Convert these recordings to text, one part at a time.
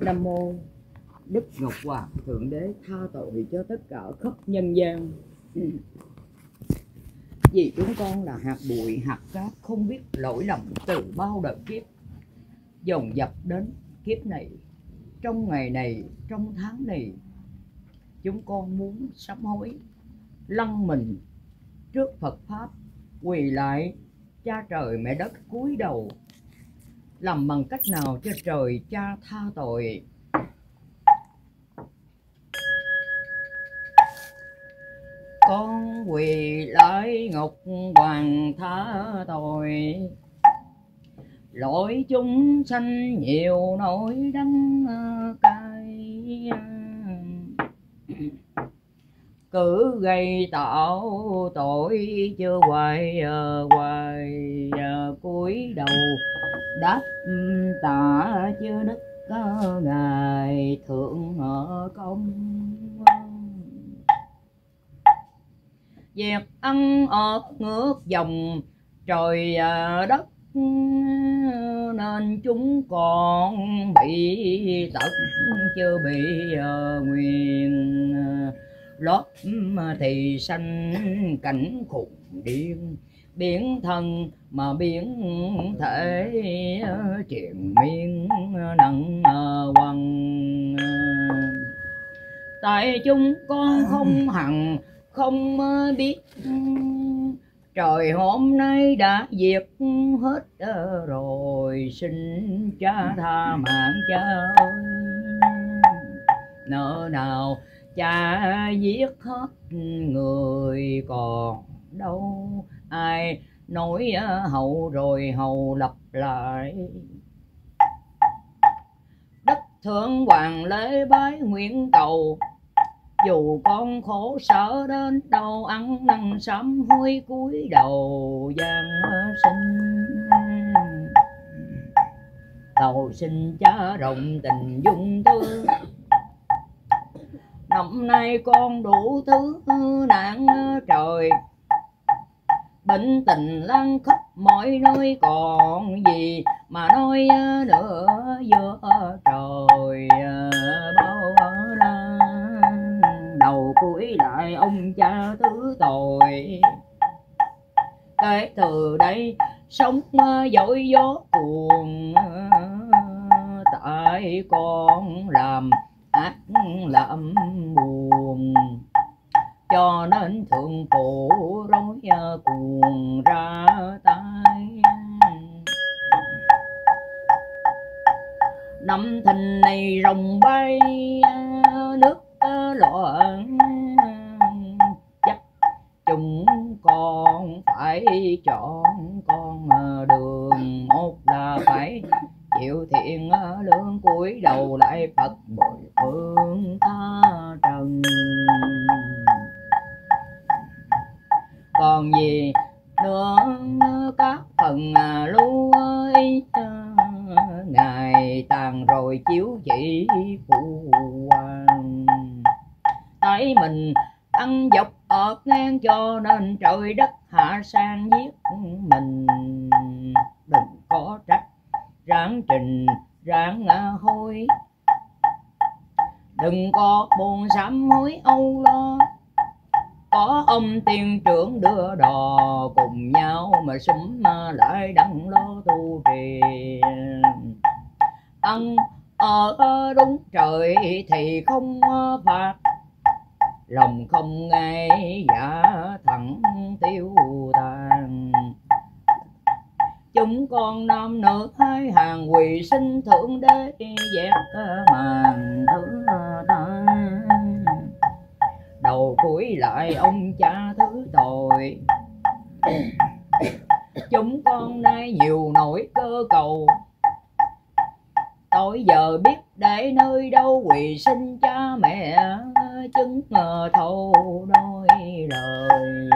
nam mô đức ngọc hoàng thượng đế tha tội cho tất cả khắp nhân gian. Vì chúng con là hạt bụi hạt cát không biết lỗi lầm từ bao đời kiếp. Dồn dập đến kiếp này trong ngày này trong tháng này chúng con muốn sám hối lăn mình trước Phật pháp quỳ lại cha trời mẹ đất cúi đầu làm bằng cách nào cho trời cha tha tội? Con quỳ lại ngục hoàng tha tội. Lỗi chúng sanh nhiều nỗi đắng cay. Cứ gây tạo tội chưa hoài ờ, hoài ờ, cúi đầu đáp tạ chưa đức ngài thượng công. Việc ăn ở ngược dòng trời à, đất, nên chúng còn bị tật chưa bị à, nguyền. Lót thì sanh cảnh khủng điên biển thân mà biển thể, triền miên nặng quăng tại chúng con không hằng, không biết. Trời hôm nay đã diệt hết rồi, xin cha tha mạng cha ơi nào cha giết hết người còn đâu ai nổi hậu rồi hầu lập lại. Đất thượng hoàng lễ bái nguyện cầu, dù con khổ sở đến đâu ăn năn sám hối cúi đầu gian sinh. Cầu xin cha rộng tình dung thương năm nay con đủ thứ nạn trời bệnh tình lăn khắp mọi nơi. Còn gì mà nói ờ, nữa, giữa trời ờ, bao la đầu cuối lại ông cha thứ tội. Kể từ đây, sống ờ, dội gió cuồng tại con làm ác làm buồn cho nên thượng cổ rối ờ, cuồng ra tay. Năm thình này rồng bay, nước ờ, loạn. Chắc chúng con phải chọn các phần à, lối ơi tàn rồi chiếu chỉ phụ hoàng. Tại mình ăn dọc ở ngang cho nên trời đất hạ sang giết mình. Đừng có trách ráng trình ráng à, hôi, đừng có buồn sám hối âu lo có ông tiên trưởng đưa đò cùng nhau mà súng à, lại đặng lo tu trì. Ăn ở đúng trời thì không à, phạt. Lòng không ngay giả thẳng tiêu tàn. Chúng con nam nữ hai hàng quỳ sinh thượng đế dẹp à, màn thứ đầu cúi lại ông cha thứ tội. Chúng con nay nhiều nỗi cơ cầu. Tối giờ biết để nơi đâu quỳ sinh cha mẹ, chứng thâu đôi lời.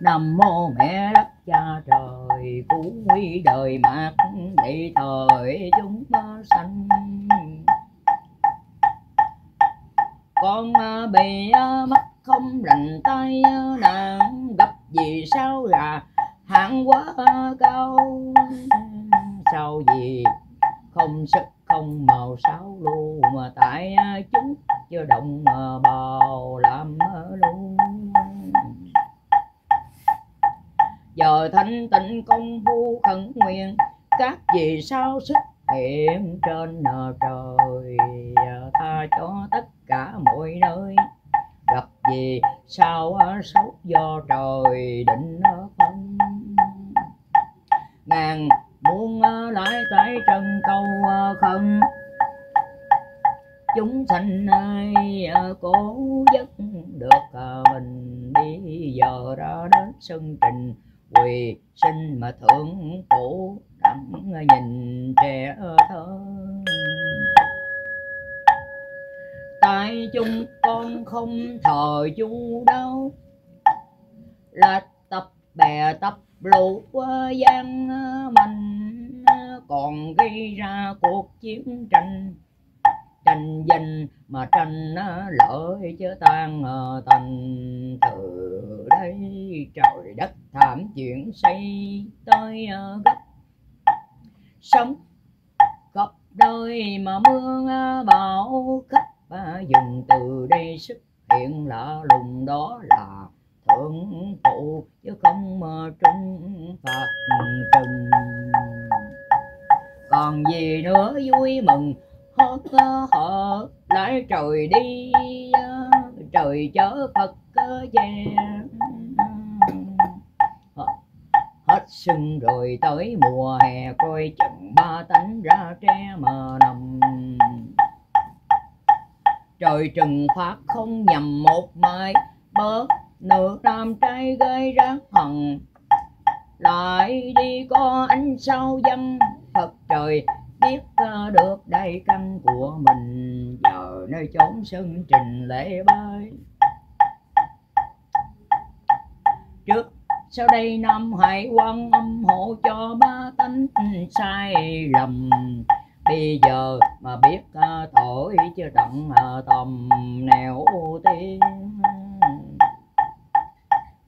Nam mô mẹ đất cha trời, cứu nguy đời mạt để thời chúng sanh con à, bị à, mắt không rành tay nàng gặp gì sao là hạng quá à, cao. Sao gì không sức, không màu sáu luôn mà tại chúng chưa động mà bào làm luôn giờ thanh tịnh công phu khẩn nguyện, các vì sao xuất hiện trên trời tha cho tất mọi nơi. Gặp gì, sao xấu do trời định phân ngàn muôn lại tại trần cầu khẩn chúng sanh ai cố giấc được à, mình đi giờ ra đến sân trình. Quỳ sinh mà thượng phụ không thờ chu đâu. Là tập bè tập lũ gian ờ, mình ờ, còn gây ra cuộc chiến tranh. Tranh danh mà tranh ờ, lợi chứ tan thành từ đây. Trời đất, thảm chuyện xây tới gấp. Sống khắp đời mà mưa bão khắp dùng từ đây xuất hiện lạ lùng đó là thượng phụ, chứ không mà trung phạt trừng còn gì nữa vui mừng hết họ lại trời đi trời chớ phật che hết sưng rồi tới mùa hè, coi chừng ba tánh ra tre mà nằm trời trừng phạt không nhầm một mai bớt nửa tam trai gây ra hận. Lại đi có ánh sao dâm, Phật trời biết được đầy căn của mình. Giờ nơi chốn sân trình lễ bái. Trước, sau đây năm hải quan âm hộ cho ba tánh sai lầm bây giờ mà biết ờ, tội chưa đặng tầm nẻo tiên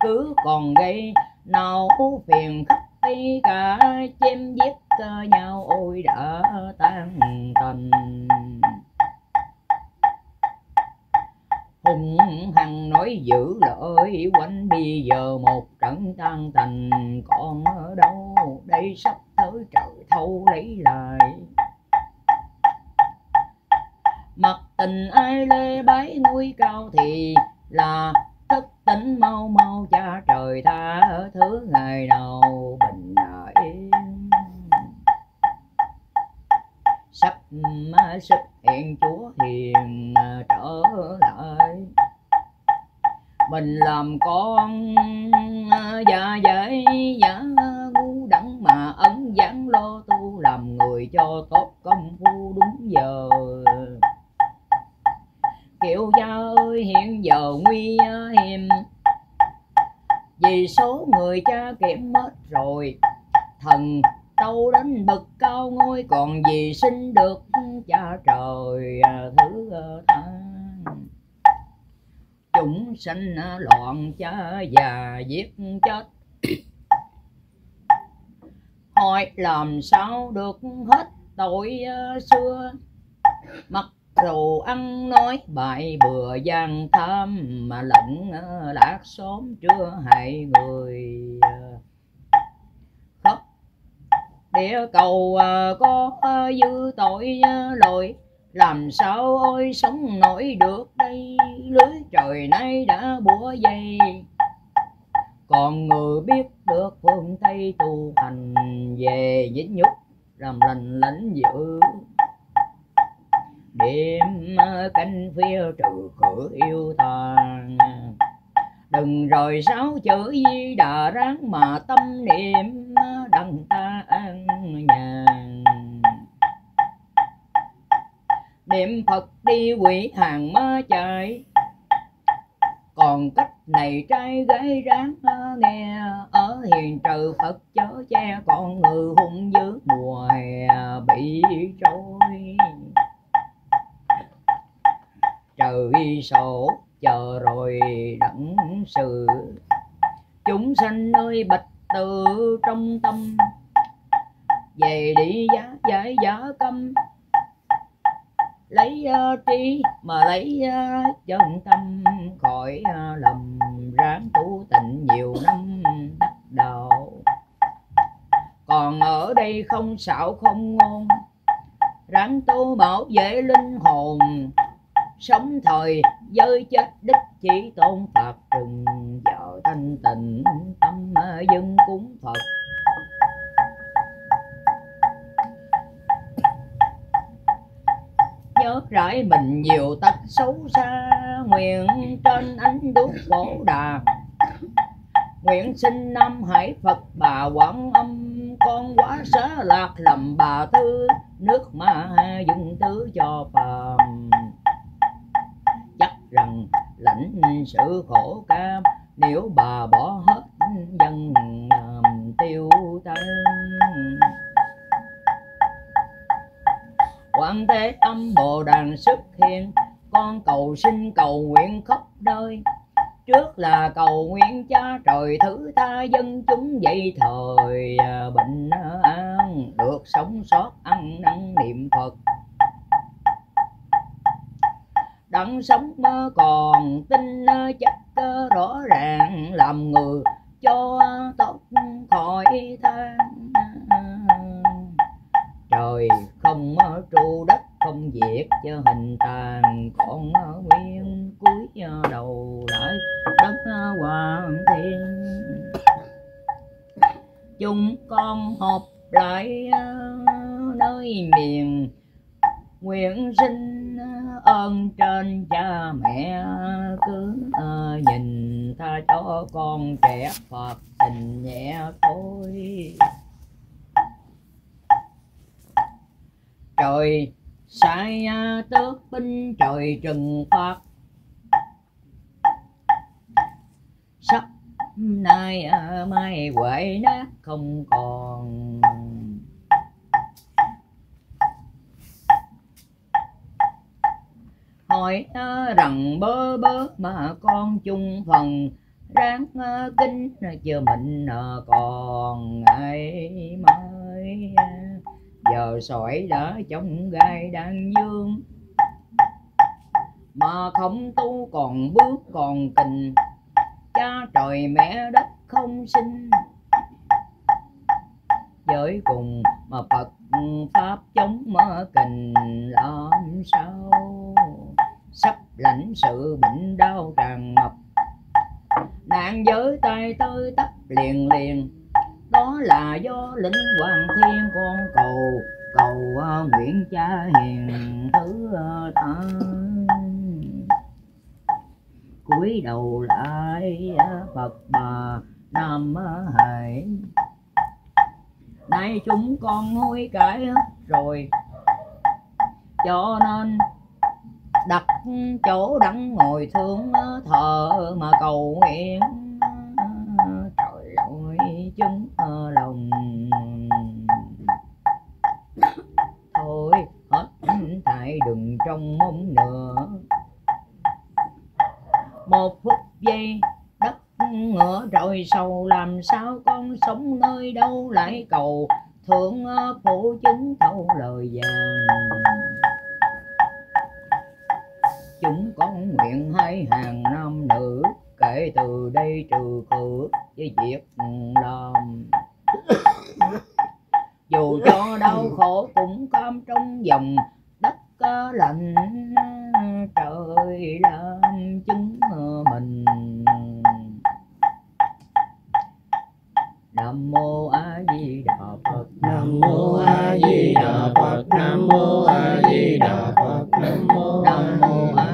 cứ còn gây nào phiền khắp ấy cả chém giết ờ, nhau ôi đã tan tành. Hùng hằng nói giữ lợi quanh bây giờ một trận tan tình còn ở đâu đây, sắp tới trời thâu lấy là tình ai lê bái núi cao thì là thức tỉnh mau mau cha trời tha ở thứ ngày nào bình yên sắp xuất hiện chúa hiền trở lại, mình làm con già dạy giả ngu đắng mà ấn dáng lo tu, làm người cho tốt công phu đúng giờ kiểu gia ơi, hiện giờ nguy hiểm. Vì số người cha kiểm mất rồi, thần tâu đến bậc cao ngôi, còn gì sinh được cha trời à, thứ à, tha chúng sanh à, loạn cha già giết chết. Hỏi làm sao được hết tội xưa. Mặc rượu ăn nói bài bừa gian tham, mà lẫn lạc xóm chưa hại người. Khóc địa cầu ờ, có ờ, dư tội ờ, lỗi. Làm sao ôi sống nổi được đây? Lưới trời nay đã bủa dây. Còn người biết được phương tây tu hành về dính nhục, làm lành lãnh dự đêm ờ, canh phía trừ khử yêu tàn đừng rồi sáu chữ di đà ráng mà tâm niệm ờ, đằng ta an nhàn. Niệm phật đi quỷ hàng ma chạy. Còn cách này trai gái ráng ờ, nghe ở hiền trừ phật chớ che con người hung dữ mùa hè bị trôi. Trời sổ chờ rồi đẳng sự. Chúng sanh nơi bạch từ trong tâm về đi giá giải giá tâm. Lấy à, uh, trí mà lấy uh, chân tâm khỏi uh, lầm ráng tu tịnh nhiều năm đắc đạo. Còn ở đây không xạo không ngôn ráng tu bảo vệ linh hồn sống thời giới chết đích chỉ tôn phật. Cùng vợ thanh tịnh, tâm dân cúng phật. Nhớ rải mình nhiều tật xấu xa, nguyện trên ánh đuốc bổ đà. Nguyện sinh nam hải phật, bà quảng âm, con quá xá lạc lầm bà thứ nước ma dùng tứ cho phàm lãnh sự khổ cam, nếu bà bỏ hết dân tiêu tan quan Thế Âm Bồ Đàn xuất hiện, Con cầu xin cầu nguyện khắp nơi. Trước là cầu nguyện cha trời, thứ tha dân chúng dậy thời à, bệnh bình an, Được sống sót ăn năn niệm Phật. Đặng sống còn tin ờ, chắc ờ, rõ ràng Làm người cho tốt khỏi than. Trời không tru đất, không diệt cho hình tàn còn nguyên cuối ờ, đầu lại đất hoàng thiên chúng con họp lại nơi miền nguyện sinh ơn trên cha mẹ cứ ờ, nhìn tha cho con trẻ phật tình nhẹ thôi. Trời sai tước binh trời trừng phạt sắp nay ờ, mai quậy nát không còn. Hỏi rằng bơ bơ mà con chung phần. Ráng ờ, kinh ờ, chưa mình ờ, còn ai mai. Giờ sỏi đã trong gai đang dương, mà không tu còn bước còn tình cha trời, mẹ đất không sinh. Giới cùng mà Phật, pháp chống mơ kình, làm sao? Sắp lãnh sự bệnh đau tràn ngập. Nạn giới tay tới tấp liền liền. Đó là do linh hoàng thiên con cầu cầu à, nguyện cha hiền thứ à, ta. Thân cúi đầu lại à, phật bà nam hải nay chúng con hối cải hết rồi, cho nên đặt chỗ đắng ngồi thương thờ mà cầu nguyện trời ơi chứng lòng. Thôi hết tại đừng trong mong nữa. Một phút giây, đất ngựa rồi sầu chúng con nguyện hai hàng nam nữ kể từ đây trừ khử với việc làm dù cho đau khổ cũng cam trong dòng đất lạnh trời làm chứng mình. Nam mô a di đà phật. Nam mô a di đà phật. Nam mô a di đà phật. Nam mô a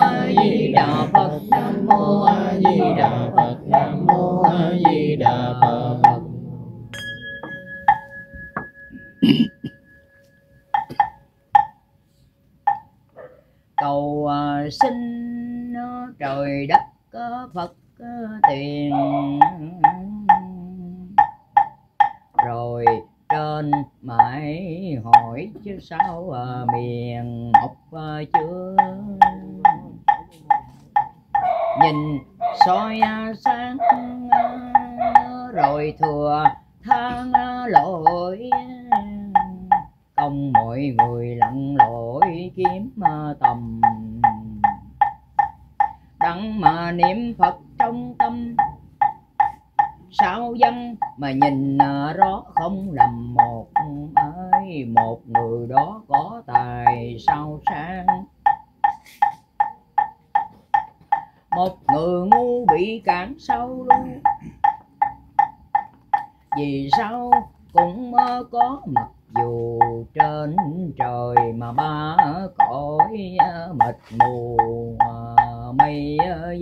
phật ờ, tiền. Rồi trên mãi hỏi chứ sao à, miền mọc à, ờ, chưa? Nhìn soi à, sáng à, rồi thừa than à, lỗi. Công mọi người lặn lội kiếm à, tầm đặng mà niệm phật trong tâm. Sao dân mà nhìn à, rõ không lầm, một ai một người đó có tài sao sang một người ngu bị cản sau luôn vì sao cũng à, có mặc dù trên trời mà ba cõi à, mịt mù mây ờ,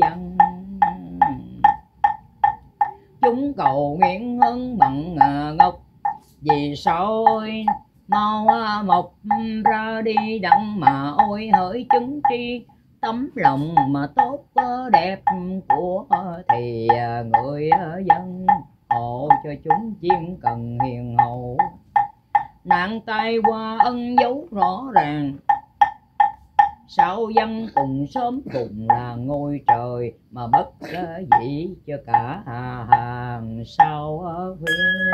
chúng cầu nguyện hơn bằng à, ngọc. Vì soi mau à, mọc ra đi đặng mà ôi hỡi chứng tri. Tấm lòng mà tốt à, đẹp của thì người dân hộ cho chúng chim cần hiền hậu. Nạn tai qua ân dấu rõ ràng sao dân cùng sớm cùng là ngôi trời mà bất dĩ cho cả hàng sao huyên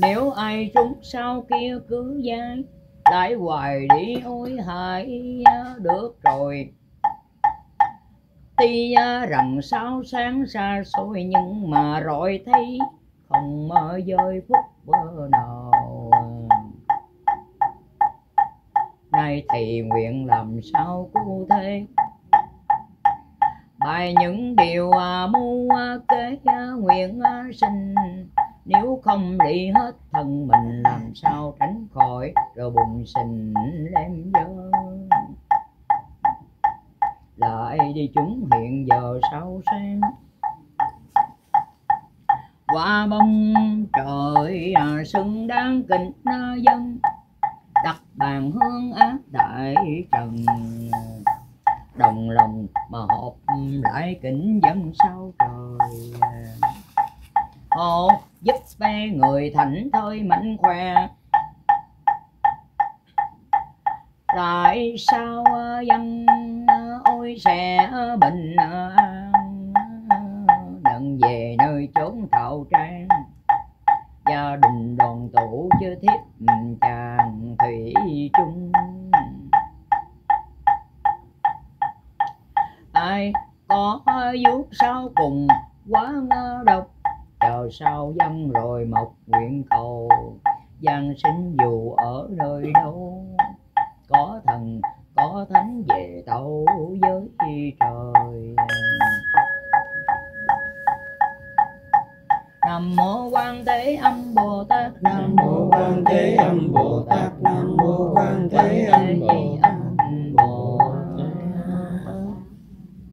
nếu ai chúng sao kia cứ dai, lại hoài đi, ôi hại được rồi. Tuy à, rằng sao sáng xa xôi nhưng mà rồi thấy không mơ rơi phút bơ nào nay thầy nguyện làm sao cụ thế bài những điều à, mưu à, kế à, nguyện à, sinh. Nếu không lý hết thân mình làm sao tránh khỏi rồi bùng sình lem dơ lại đi chúng hiện giờ sao sáng qua bông trời à, xứng đáng kính à, dân đặt bàn hương ác đại trần. Đồng lòng mà họp lại kính dân sao trời. Hộ giúp be người thảnh thơi mạnh khỏe. Tại sao dân ôi sẽ bình an? Về nơi chốn thảo trang gia đình đoàn tụ chưa thiết ừ, chàng thủy chung. Ai có vuốt sao cùng quá ngơ độc, chờ sau dân rồi mọc nguyện cầu. Giang sinh dù ở nơi đâu, có thần, có thánh về tâu với trời. Nam mô quan thế âm bồ tát. Nam mô quan thế âm bồ tát. Nam mô quan thế âm bồ